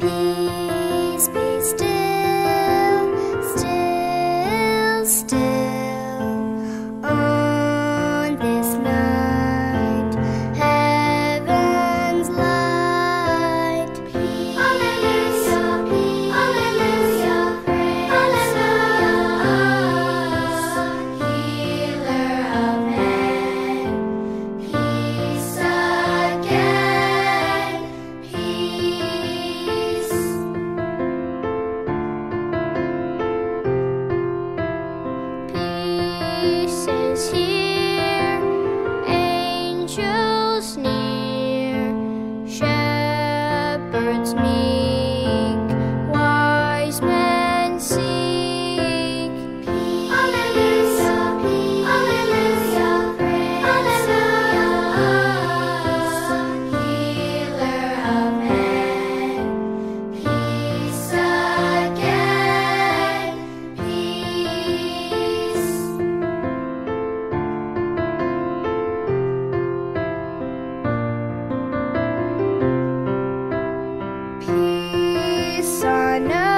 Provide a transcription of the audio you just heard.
happy. Nirvana.